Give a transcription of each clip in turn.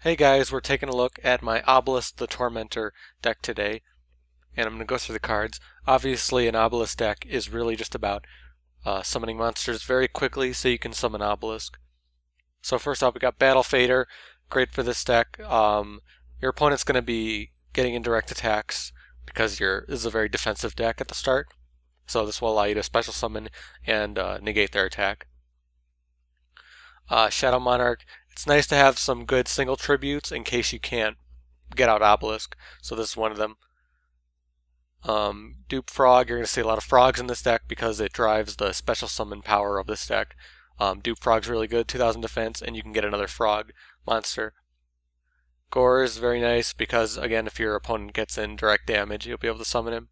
Hey guys, we're taking a look at my Obelisk the Tormentor deck today, and I'm going to go through the cards. Obviously, an Obelisk deck is really just about uh, summoning monsters very quickly so you can summon Obelisk. So first off, we got Battle Fader, great for this deck. Um, your opponent's going to be getting indirect attacks because your this is a very defensive deck at the start, so this will allow you to special summon and uh, negate their attack. Uh, Shadow Monarch it's nice to have some good single tributes in case you can't get out Obelisk. So this is one of them. Um, Dupe Frog, you're going to see a lot of frogs in this deck because it drives the special summon power of this deck. Um, Dupe Frog's really good, 2000 defense, and you can get another frog monster. Gorz is very nice because, again, if your opponent gets in direct damage, you'll be able to summon him.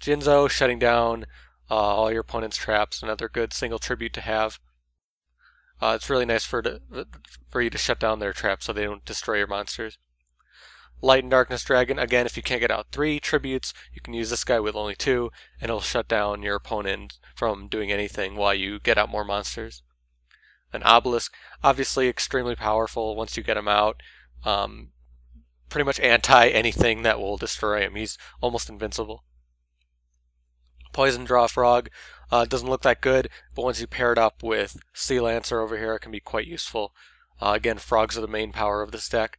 Jinzo, shutting down uh, all your opponent's traps, another good single tribute to have. Uh, it's really nice for to, for you to shut down their traps so they don't destroy your monsters. Light and Darkness Dragon, again, if you can't get out three tributes, you can use this guy with only two, and it'll shut down your opponent from doing anything while you get out more monsters. An Obelisk, obviously extremely powerful once you get him out. Um, pretty much anti anything that will destroy him. He's almost invincible. Poison Draw Frog uh, doesn't look that good, but once you pair it up with Sea Lancer over here, it can be quite useful. Uh, again, frogs are the main power of this deck.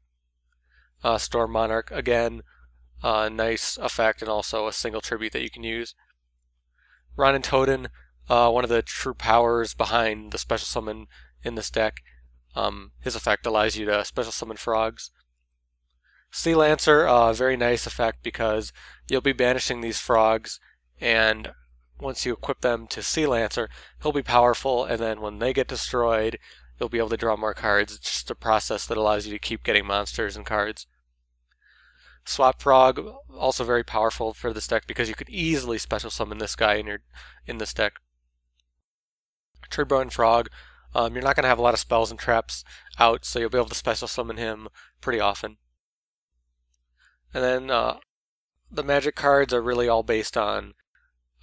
Uh, Storm Monarch, again, uh, nice effect and also a single tribute that you can use. Ronintoadin, uh, one of the true powers behind the special summon in this deck. Um, his effect allows you to special summon frogs. Sea Lancer, uh, very nice effect because you'll be banishing these frogs and once you equip them to Sea Lancer, he'll be powerful, and then when they get destroyed, you'll be able to draw more cards. It's just a process that allows you to keep getting monsters and cards. Swap Frog, also very powerful for this deck because you could easily special summon this guy in your in this deck. Treeborn Frog, um, you're not going to have a lot of spells and traps out, so you'll be able to special summon him pretty often. And then uh, the magic cards are really all based on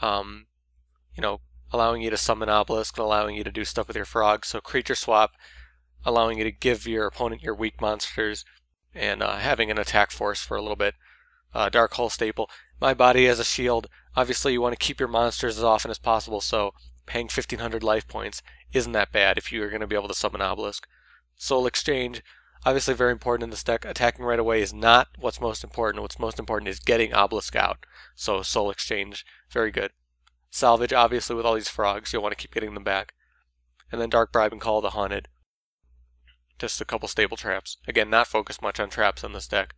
um, you know, allowing you to summon obelisk and allowing you to do stuff with your frogs. So creature swap, allowing you to give your opponent your weak monsters and uh, having an attack force for a little bit. Uh, Dark Hole staple. My body as a shield. Obviously, you want to keep your monsters as often as possible, so paying 1500 life points isn't that bad if you are going to be able to summon obelisk. Soul exchange. Obviously, very important in this deck. Attacking right away is not what's most important. What's most important is getting obelisk out. So soul exchange, very good. Salvage, obviously, with all these frogs, you'll want to keep getting them back. And then Dark Bribe and Call the Haunted. Just a couple stable traps. Again, not focused much on traps in this deck.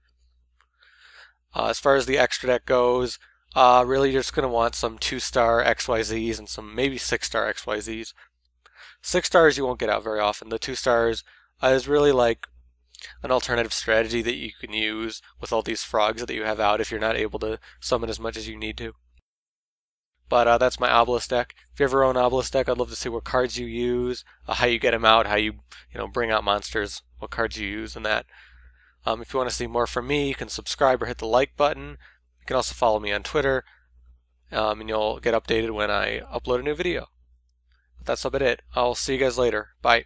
Uh, as far as the extra deck goes, uh, really you're just going to want some 2-star XYZs and some maybe 6-star XYZs. 6 stars you won't get out very often. The 2 stars uh, is really like an alternative strategy that you can use with all these frogs that you have out if you're not able to summon as much as you need to. But uh, that's my Obelisk deck. If you ever own Obelisk deck, I'd love to see what cards you use, uh, how you get them out, how you you know bring out monsters, what cards you use, and that. Um, if you want to see more from me, you can subscribe or hit the like button. You can also follow me on Twitter, um, and you'll get updated when I upload a new video. But that's about it. I'll see you guys later. Bye.